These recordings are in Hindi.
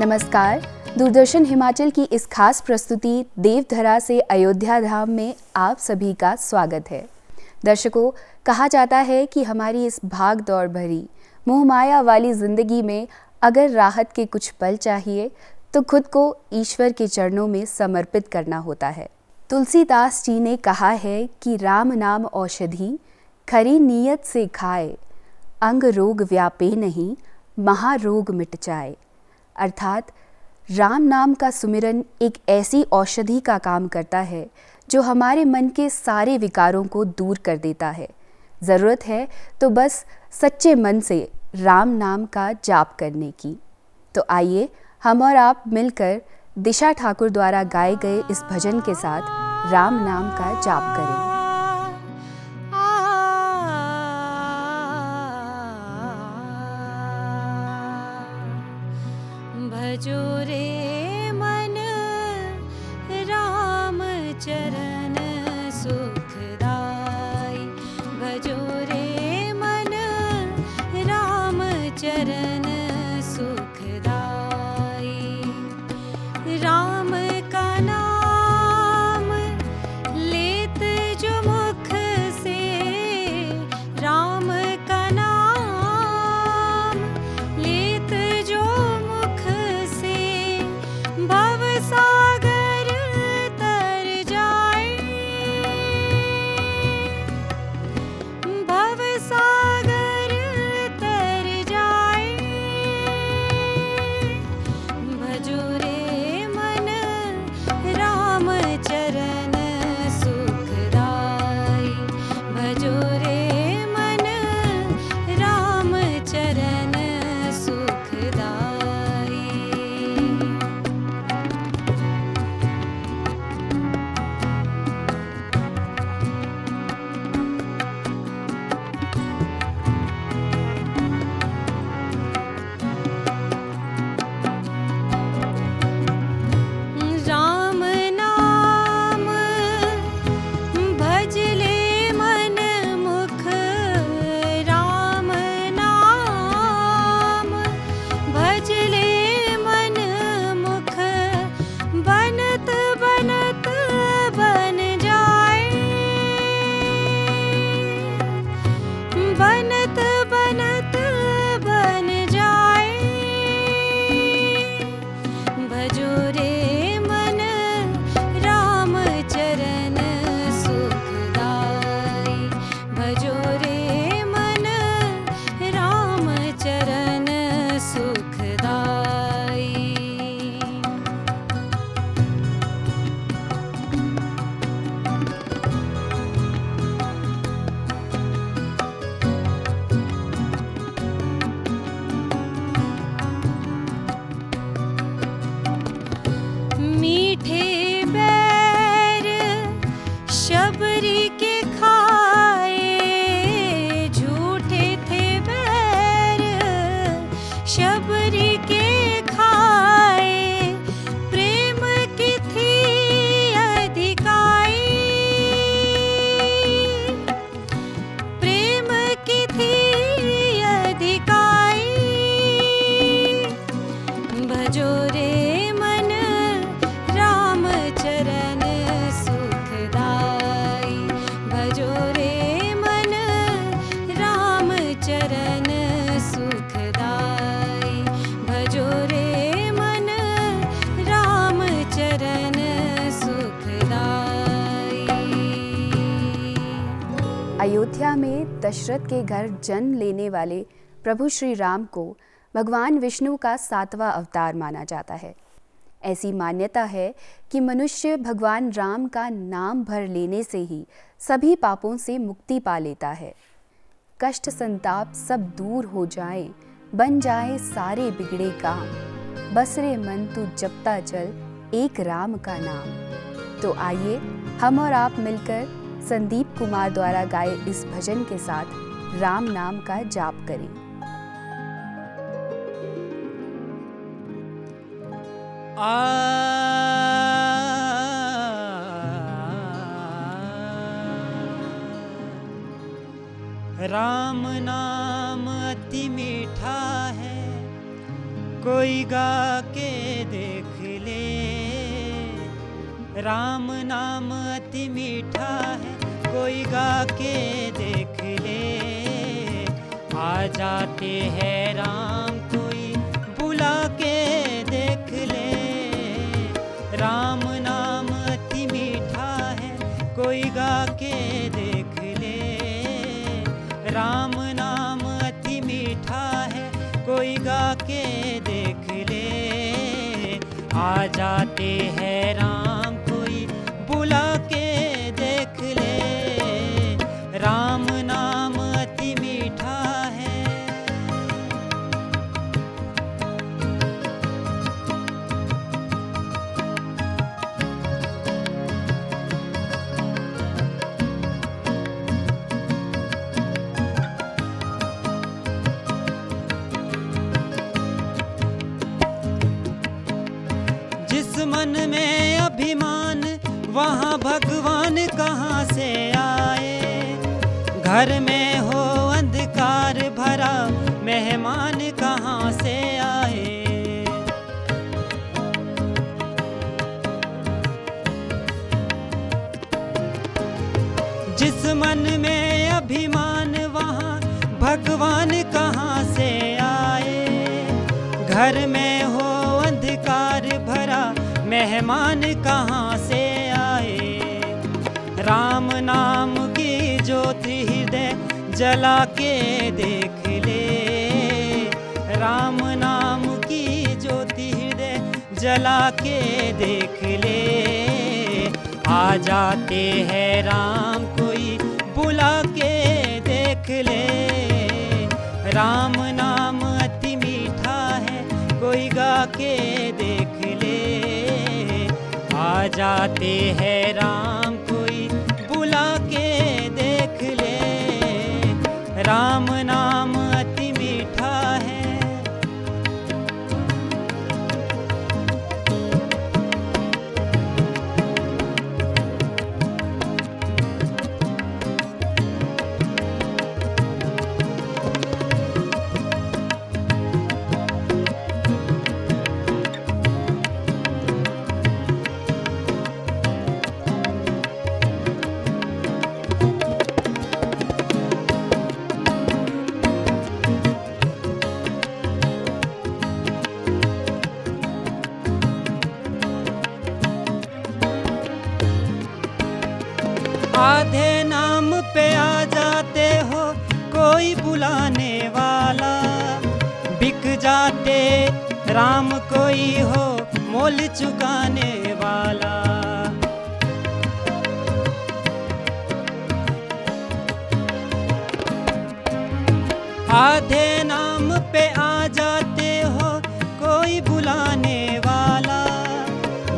नमस्कार। दूरदर्शन हिमाचल की इस खास प्रस्तुति देवधरा से अयोध्या धाम में आप सभी का स्वागत है। दर्शकों, कहा जाता है कि हमारी इस भाग दौड़ भरी मोहमाया वाली ज़िंदगी में अगर राहत के कुछ पल चाहिए तो खुद को ईश्वर के चरणों में समर्पित करना होता है। तुलसीदास जी ने कहा है कि राम नाम औषधि, खरी नीयत से खाए, अंग रोग व्यापे नहीं, महारोग मिट जाए। अर्थात, राम नाम का सुमिरन एक ऐसी औषधि का काम करता है, जो हमारे मन के सारे विकारों को दूर कर देता है। ज़रूरत है तो बस सच्चे मन से राम नाम का जाप करने की। तो आइए, हम और आप मिलकर दिशा ठाकुर द्वारा गाए गए इस भजन के साथ राम नाम का जाप करें। दशरथ के घर जन्म लेने वाले प्रभु श्री राम को भगवान विष्णु का सातवां अवतार माना जाता है। ऐसी मान्यता है कि मनुष्य भगवान राम का नाम भर लेने से ही सभी पापों से मुक्ति पा लेता है। कष्ट संताप सब दूर हो जाए, बन जाए सारे बिगड़े काम। बसरे मन तू जपता चल एक राम का नाम। तो आइए हम और आप मिलकर संदीप कुमार द्वारा गाए इस भजन के साथ राम नाम का जाप करें। राम नाम अति मीठा है, कोई गा के देख ले। राम नाम अति मीठा है कोई गा के देख ले। आ जाते हैं राम कोई बुला के देख ले। राम नाम अति मीठा है, कोई गा के देख ले। राम नाम अति मीठा है, कोई गा के देख ले। आ जाते हैं मेहमान कहाँ से आए? राम नाम की ज्योति हृदय जला के देख ले। राम नाम की ज्योति हृदय जला के देख ले। आ जाते हैं राम कोई बुला के देख ले। राम नाम अति मीठा है, कोई गा के देख जाते हैं राम कोई बुला के देख ले। राम नाम राम कोई हो मोल चुकाने वाला। आधे नाम पे आ जाते हो कोई बुलाने वाला।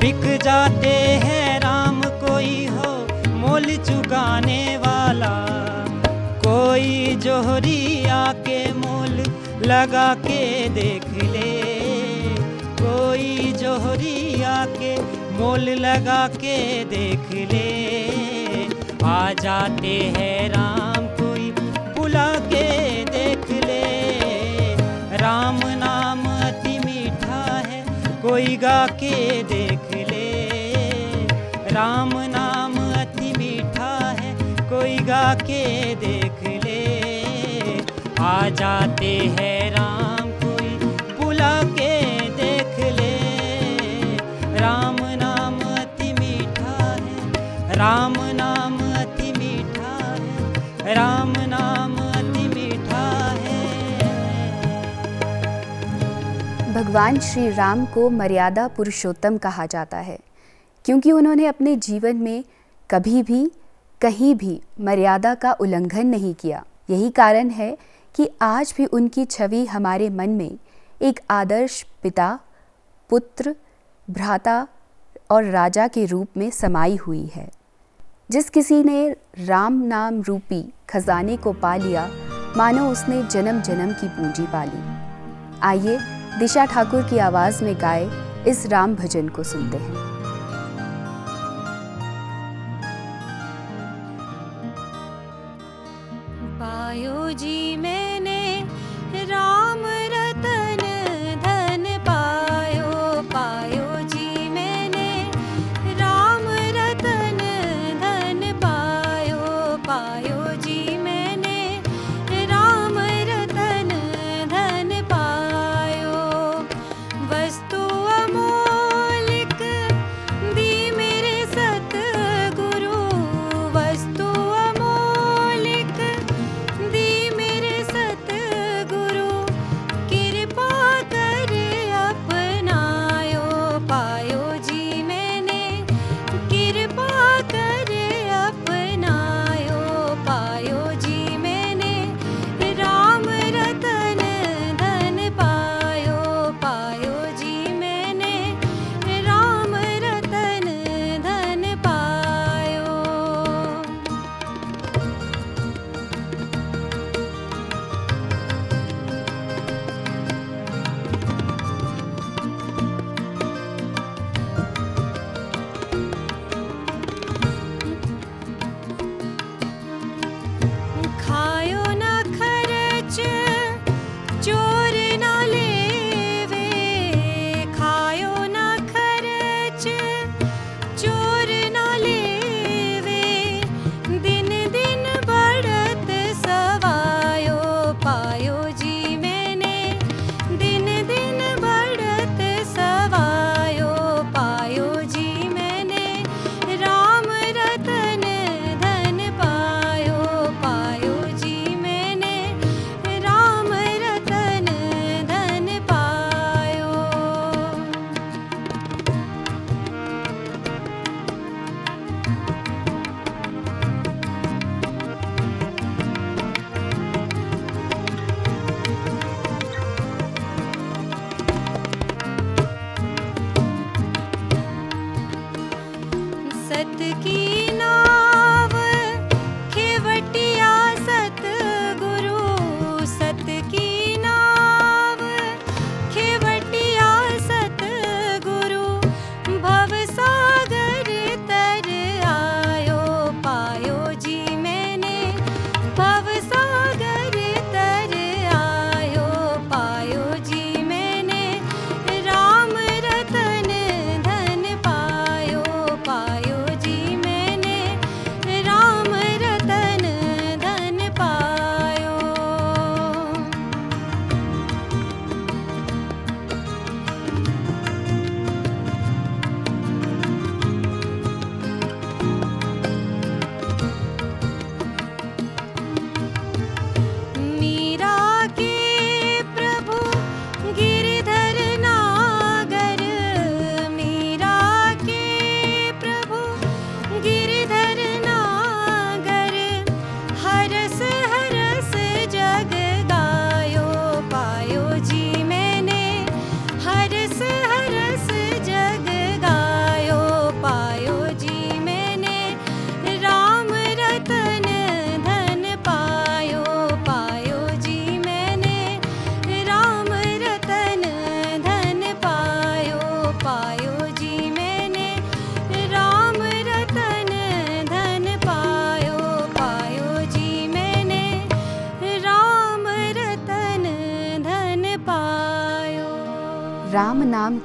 बिक जाते हैं राम कोई हो मोल चुकाने वाला। कोई जोहरी आके मोल लगा के देख ले। जोहरी आके मोल लगा के देख ले। आ जाते हैं राम कोई बुला के देख ले। राम नाम अति मीठा है, कोई गा के देख ले। राम नाम अति मीठा है, कोई गा के देख ले। आ जाते हैं राम राम नाम अति मीठा है, राम नाम अति मीठा है। भगवान श्री राम को मर्यादा पुरुषोत्तम कहा जाता है, क्योंकि उन्होंने अपने जीवन में कभी भी, कहीं भी मर्यादा का उल्लंघन नहीं किया। यही कारण है कि आज भी उनकी छवि हमारे मन में एक आदर्श पिता, पुत्र, भ्राता और राजा के रूप में समाई हुई है। जिस किसी ने राम नाम रूपी खजाने को पा लिया, मानो उसने जन्म जन्म की पूंजी पाली आइए दिशा ठाकुर की आवाज़ में गाए इस राम भजन को सुनते हैं।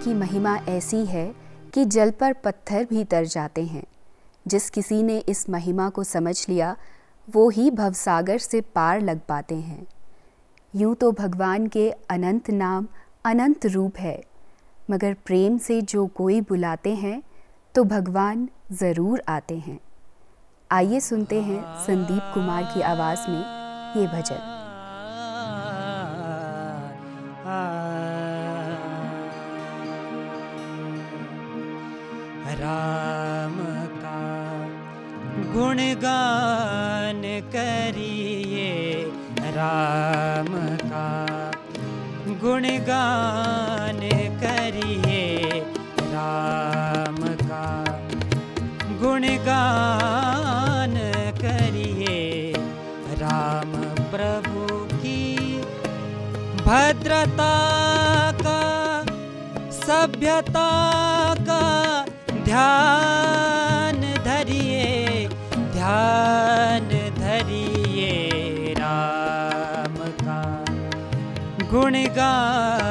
की महिमा ऐसी है कि जल पर पत्थर भी तर जाते हैं। जिस किसी ने इस महिमा को समझ लिया, वो ही भवसागर से पार लग पाते हैं। यूँ तो भगवान के अनंत नाम अनंत रूप है, मगर प्रेम से जो कोई बुलाते हैं तो भगवान ज़रूर आते हैं। आइए सुनते हैं संदीप कुमार की आवाज़ में ये भजन। गुणगान करिए राम का। गुणगान करिए राम का। गुणगान करिए राम प्रभु की। भद्रता का, सभ्यता गुणगान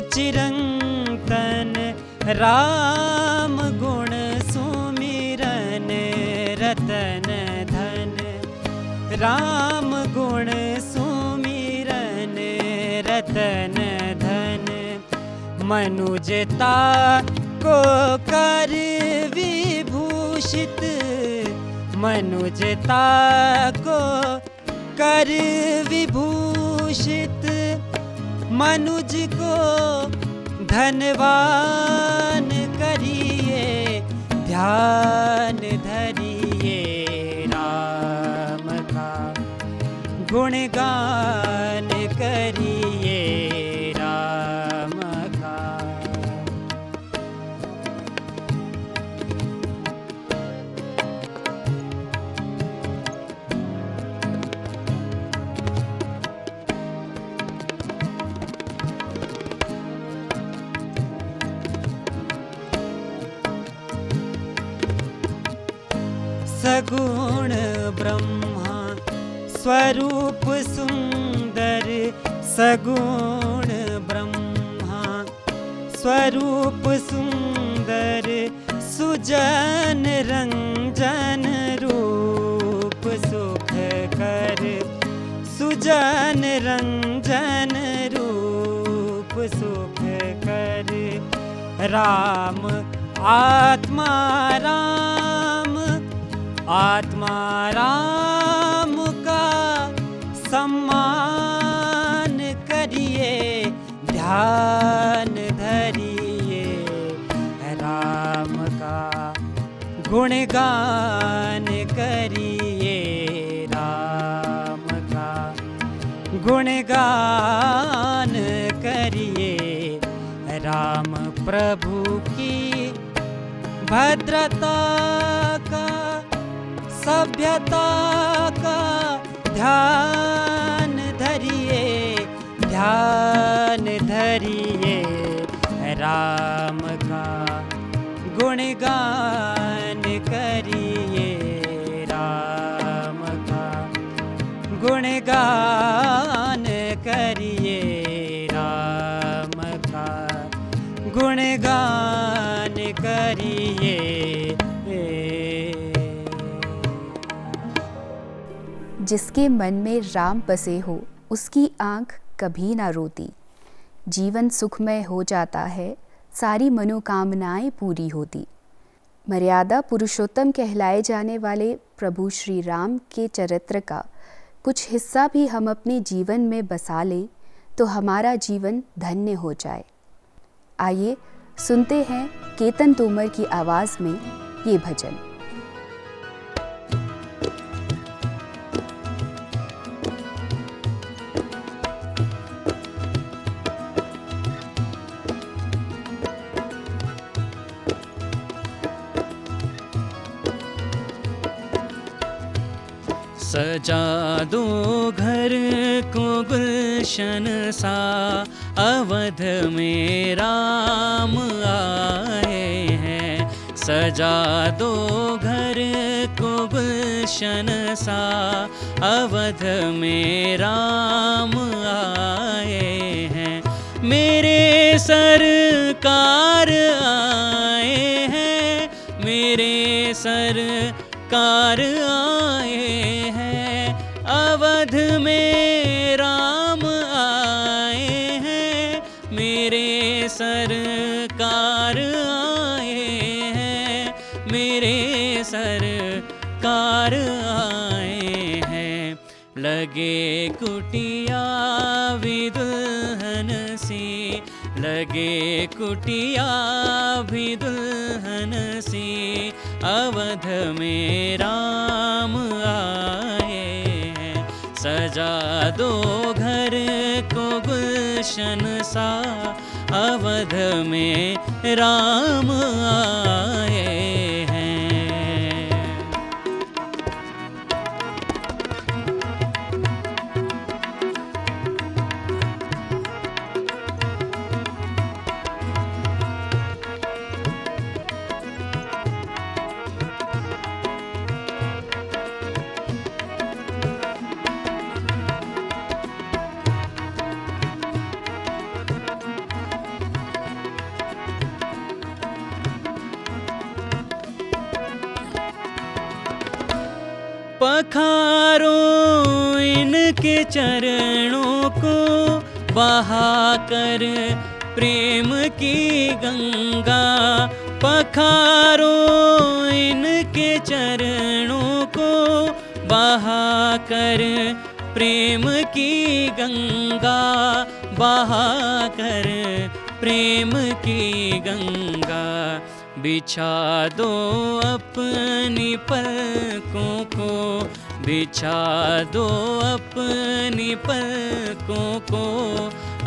चिरंतन राम गुण सुमिरन रतन धन। राम गुण सुमिरन रतन धन। मनुजता को कर विभूषित मनुजता को कर विभूषित। मनुज धनवान करिए ध्यान धरिए राम का गुणगान। राम, आत्मा राम आत्मा राम का सम्मान करिए, ध्यान धरिए। राम का गुणगान करिए, राम का गुणगान प्रभु की भद्रता का सभ्यता का ध्यान धरिए ध्यान धरिए राम का गुणगान करिए। जिसके मन में राम बसे हो, उसकी आँख कभी ना रोती। जीवन सुखमय हो जाता है, सारी मनोकामनाएँ पूरी होती। मर्यादा पुरुषोत्तम कहलाए जाने वाले प्रभु श्री राम के चरित्र का कुछ हिस्सा भी हम अपने जीवन में बसा लें तो हमारा जीवन धन्य हो जाए। आइए सुनते हैं केतन तोमर की आवाज़ में ये भजन। सजा दो घर को गुलशन सा अवध में राम आए हैं। सजा दो घर को गुलशन सा अवध में राम आए हैं। मेरे सरकार आए हैं मेरे सरकार आए अवध में राम आए हैं, मेरे सरकार आए हैं, मेरे सरकार आए हैं। लगे कुटिया भी दुल्हन सी, लगे कुटिया भी दुल्हन सी, अवध में दो घर को गुलशन सा अवध में राम आए इनके चरणों को बहा कर प्रेम की गंगा पखारो इनके चरणों को बहा कर प्रेम की गंगा बहा कर प्रेम की गंगा बिछा दो अपनी पलकों को बिछा दो अपनी पलकों को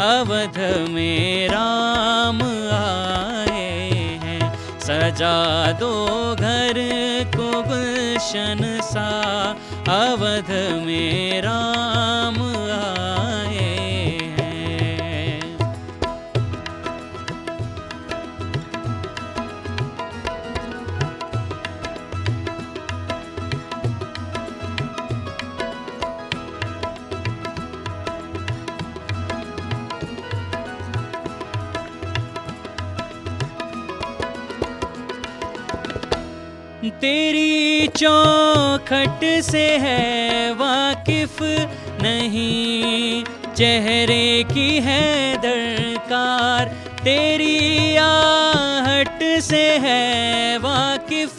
अवध में राम आए हैं। सजा दो घर को गुलशन सा अवध में राम तेरी चौखट से है वाकिफ नहीं, चेहरे की है दरकार। तेरी आहट से है वाकिफ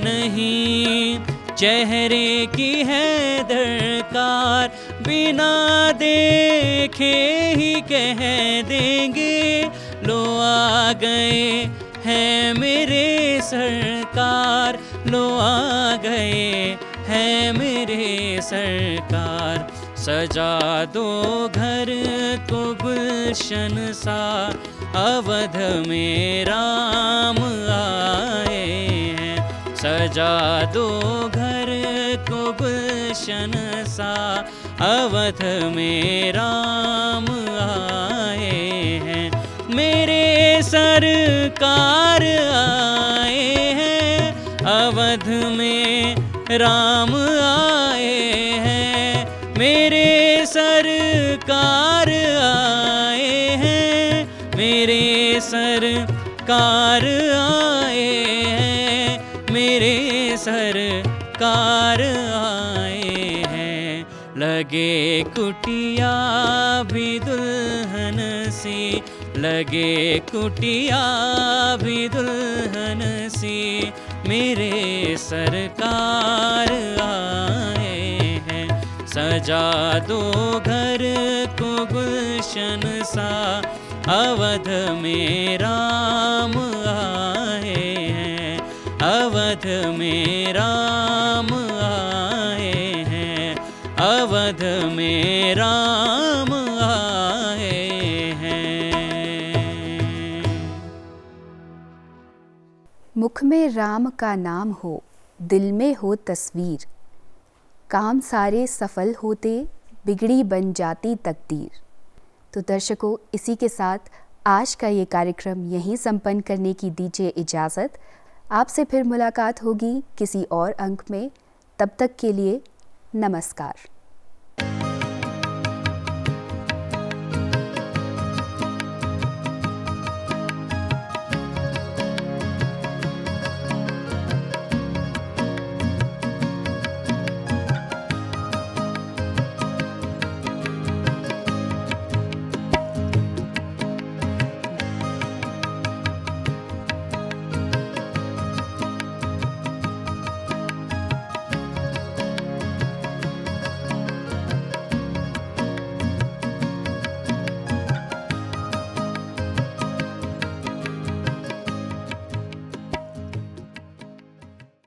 नहीं, चेहरे की है दरकार। बिना देखे ही कह देंगे, लो आ गए हैं मेरे सरकार, लो आ गए हैं मेरे सरकार। सजा दो घर को गुलशन सा, अवध में राम आए हैं। सजा दो घर को गुलशन सा, अवध में राम आए हैं। मेरे सरकार हैं अवध में राम आए हैं, मेरे सरकार आए हैं, मेरे सरकार आए हैं, मेरे सरकार आए हैं। लगे कुटिया भी दुल्हन सी, लगे कुटिया भी दुल्हन सी मेरे सरकार आए हैं। सजा दो घर को गुलशन सा। अवध में राम आए हैं। अवध में राम आए हैं। अवध में राम मुख में राम का नाम हो, दिल में हो तस्वीर। काम सारे सफल होते, बिगड़ी बन जाती तकदीर। तो दर्शकों, इसी के साथ आज का ये कार्यक्रम यहीं संपन्न करने की दीजिए इजाज़त। आपसे फिर मुलाकात होगी किसी और अंक में। तब तक के लिए नमस्कार।